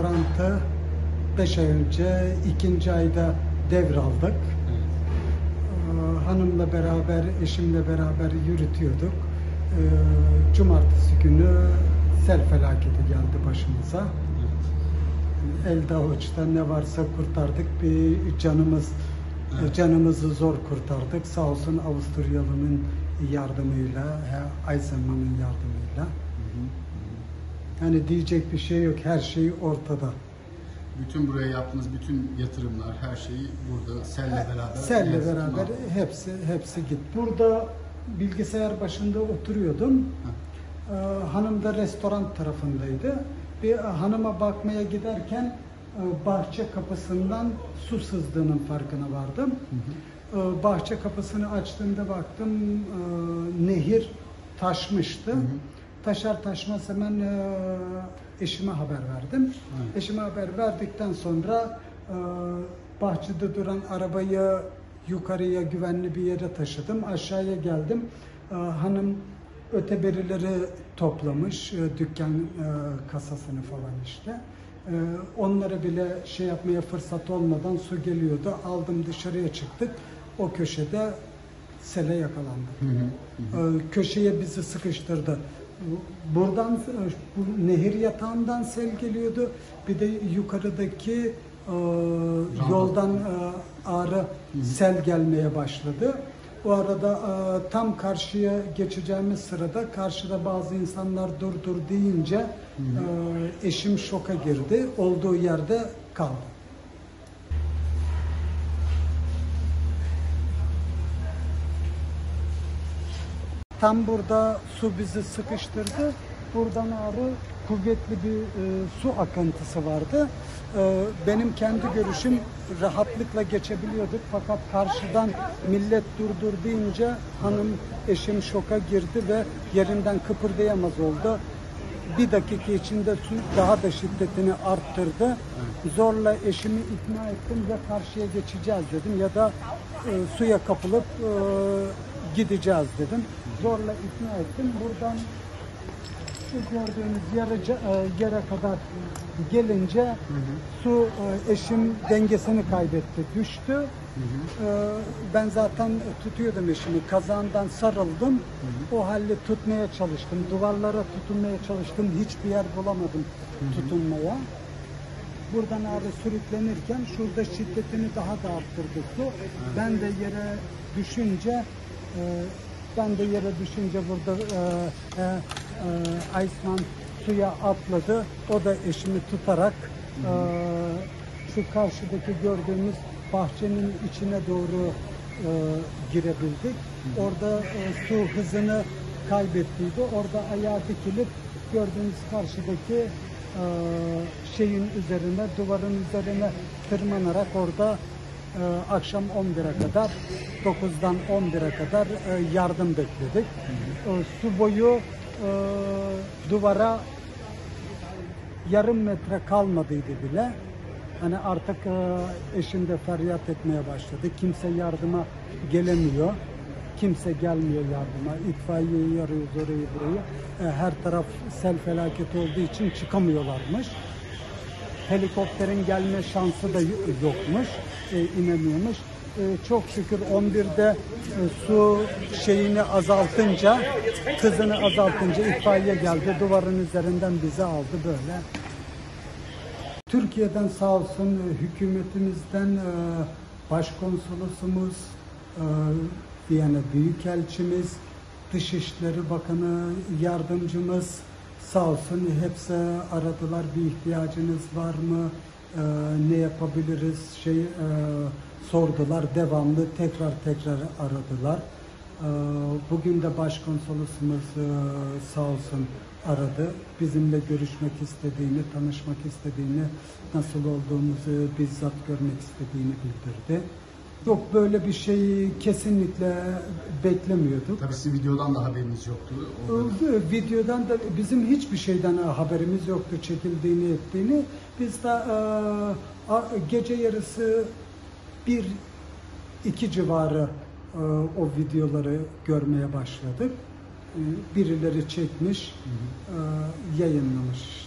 artı 5 ay önce ikinci ayda devraldık. Evet. Ee, hanımla beraber, eşimle beraber yürütüyorduk. Ee, Cumartesi günü sel felaketi geldi başımıza. Elde avuçta ne varsa kurtardık. Bir canımız Evet. canımızı zor kurtardık. Sağ olsun Avusturyalı'nın yardımıyla, he, Aysenman'ın yardımıyla. Yani diyecek bir şey yok. Her şey ortada. Bütün buraya yaptığınız bütün yatırımlar, her şeyi burada selle beraber. Selle beraber hepsi hepsi git. Burada bilgisayar başında oturuyordum. Ee, hanım da restoran tarafındaydı. Bir hanıma bakmaya giderken e, bahçe kapısından su sızdığının farkına vardım. Ee, bahçe kapısını açtığımda baktım e, nehir taşmıştı. Taşar taşmaz hemen e, eşime haber verdim. Evet. Eşime haber verdikten sonra e, bahçede duran arabayı yukarıya güvenli bir yere taşıdım. Aşağıya geldim. E, hanım öteberileri toplamış, e, dükkan e, kasasını falan işte. E, onlara bile şey yapmaya fırsat olmadan su geliyordu. Aldım dışarıya çıktık. O köşede sele yakalandık. Hı hı. E, köşeye bizi sıkıştırdı. Buradan bu nehir yatağından sel geliyordu. Bir de yukarıdaki e, yoldan e, ağrı sel gelmeye başladı. O arada e, tam karşıya geçeceğimiz sırada karşıda bazı insanlar dur dur deyince e, eşim şoka girdi. Olduğu yerde kaldı. Tam burada su bizi sıkıştırdı. Buradan ağrı kuvvetli bir e, su akıntısı vardı. E, benim kendi görüşüm rahatlıkla geçebiliyorduk. Fakat karşıdan millet durdur deyince hanım eşim şoka girdi ve yerinden kıpırdayamaz oldu. Bir dakika içinde su daha da şiddetini arttırdı. Zorla eşimi ikna ettim ya karşıya geçeceğiz dedim ya da e, suya kapılıp e, gideceğiz dedim. Zorla ikna ettim. Buradan şu gördüğünüz yere, e, yere kadar gelince su e, eşim dengesini kaybetti, düştü. E, Ben zaten tutuyordum eşimi, kazağından sarıldım. O halde tutmaya çalıştım, duvarlara tutunmaya çalıştım. Hiçbir yer bulamadım tutunmaya. Buradan ağrı sürüklenirken şurada şiddetini daha da arttırdı su. Ben de yere düşünce ben de yere düşünce burada e, e, e, Iceman suya atladı. O da eşimi tutarak e, şu karşıdaki gördüğümüz bahçenin içine doğru e, girebildik. Orada e, su hızını kaybettiydi. Orada ayağa dikilip gördüğünüz karşıdaki e, şeyin üzerine, duvarın üzerine tırmanarak orada e, akşam 11'e kadar, 9'dan 11'e kadar e, yardım bekledik. E, su boyu e, duvara yarım metre kalmadıydı bile. Hani artık e, eşim de feryat etmeye başladı. Kimse yardıma gelemiyor. Kimse gelmiyor yardıma. İtfaiyeyi arıyoruz orayı burayı. E, her taraf sel felaketi olduğu için çıkamıyorlarmış. Helikopterin gelme şansı da yokmuş, e, inemiyormuş. E, çok şükür 11'de e, su şeyini azaltınca, hızını azaltınca itfaiye geldi. Duvarın üzerinden bizi aldı böyle. Türkiye'den sağ olsun e, hükümetimizden e, başkonsolosumuz, e, Viyana Büyükelçimiz, Dışişleri Bakanı yardımcımız sağ olsun hepsi aradılar bir ihtiyacınız var mı, E, ne yapabiliriz şey e, sordular devamlı tekrar tekrar aradılar. E, Bugün de başkonsolosumuz e, sağ olsun aradı. Bizimle görüşmek istediğini, tanışmak istediğini, nasıl olduğumuzu bizzat görmek istediğini bildirdi. Yok böyle bir şey kesinlikle beklemiyorduk. Tabii sizin videodan da haberiniz yoktu. Oldu. Videodan da bizim hiçbir şeyden haberimiz yoktu çekildiğini ettiğini. Biz de e, gece yarısı bir iki civarı e, o videoları görmeye başladık. E, Birileri çekmiş, e, yayınlamış.